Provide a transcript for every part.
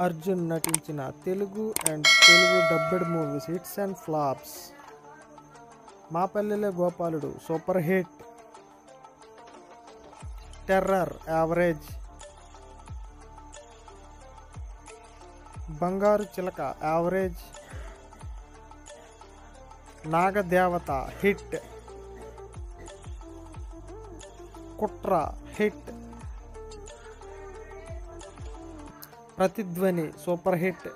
అర్జున్ నటించిన Telugu and Telugu dubbed movies hits and flops. Maa Pallele Gopaludu super hit. Terror average. బంగారు చిలక average. Nagadevatha hit. Kutra hit. Prathidhwani super hit.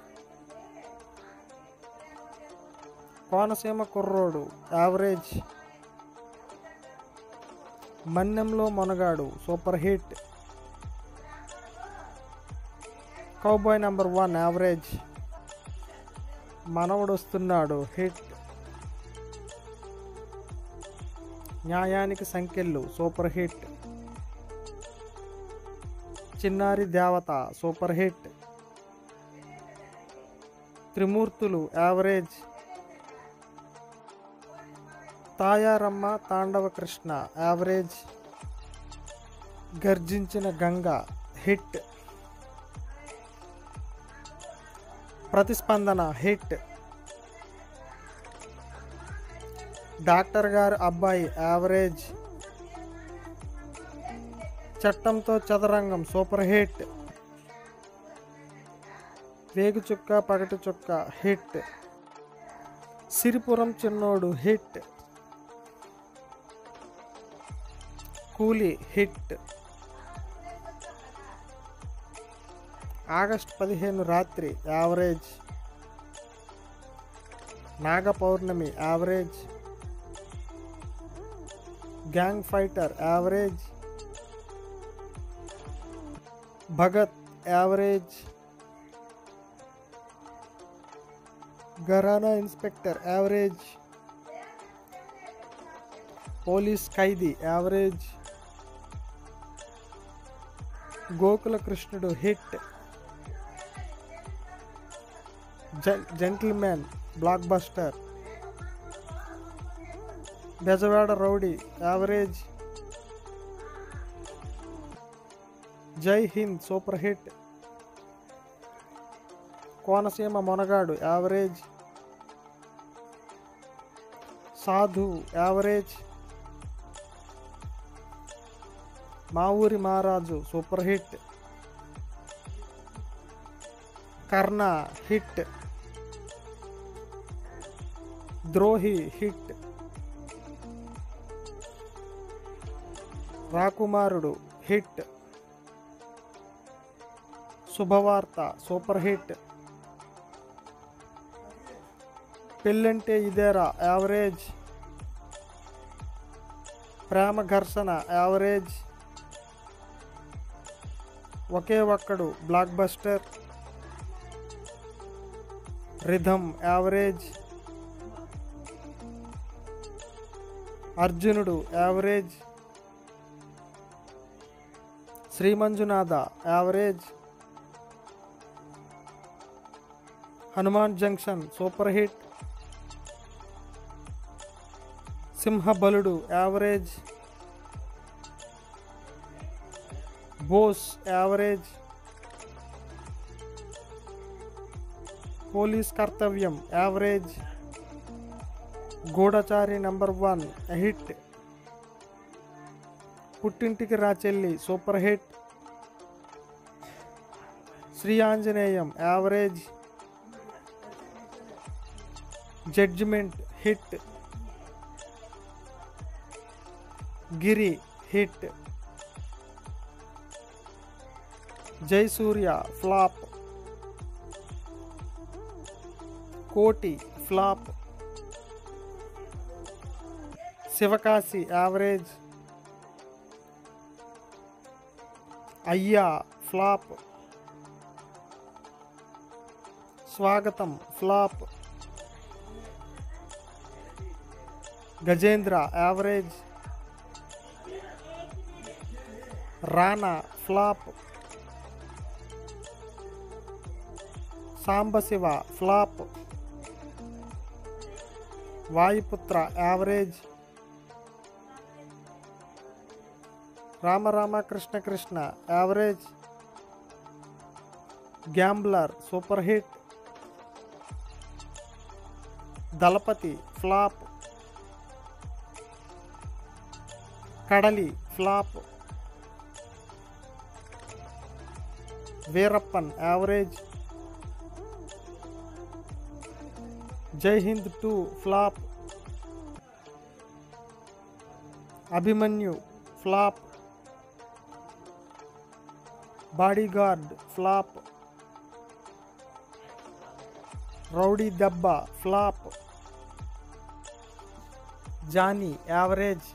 Konaseema Kurrodu average Mannemlo Monagadu super hit. Cowboy number one average Manavadu Vastunnadu hit. Nyayaniki Sankhyalu super hit. Chinnari Devatha super hit. Trimurthulu average. Tayaramma Tandava Krishna average. Garjinchina Ganga hit. Pratispandana hit. Doctor Garu Abbayi average. చట్టంతో చదరంగం super hit. వేగు చుక్క పగటి చుక్క hit Siripuram చిన్నోడు hit కూలీ hit August పదిహేను Ratri average Naga Pournami average gang fighter average Bhagat average Gharana inspector average police Khaidi average Gokula Krishnudu hit gentleman blockbuster Bezawada rowdy average Jai Hind super hit Konaseema Monagadu average సాధు average Maa Oori Maharaju super hit Karna hit Drohi hit Rakumarudu hit Subhavartha super hit Pellante Idera average. Prema Gharshana average. Oke Okkadu blockbuster. Rhythm average. Arjunudu average. Srimanjunatha average. Hanuman junction super hit. Simhabaludu average Bose average police Karthavyam average Goodachari number one hit Puttintiki Rachelli super hit Shri Anjaneyam average judgement hit Giri, hit. Jai Surya, flop. Koti, flop. Sivakasi, average. Ayya, flop. Swagatam, flop. Gajendra, average. Rana flop Sambasiva flop Vayuputra average Rama Rama Krishna Krishna average gambler super hit Dalapathi flop Kadali flop Veerappan average Jai Hind two flop Abhimanyu flop bodyguard flop rowdy Debba flop Johnny average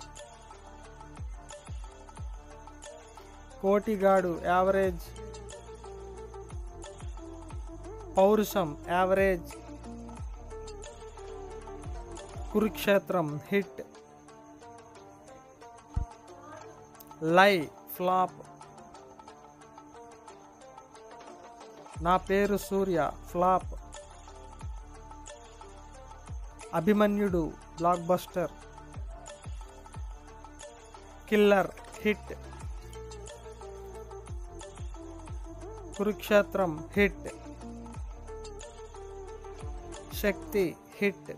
Kotigadu average Paurusham average Kurukshetram hit lie flop Naa Peru Surya flop Abhimanyudu blockbuster killer hit Kurukshetram hit Shakti hit.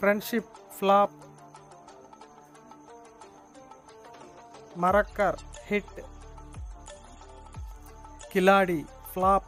Friendship flop. Marakkar hit. Khiladi flop.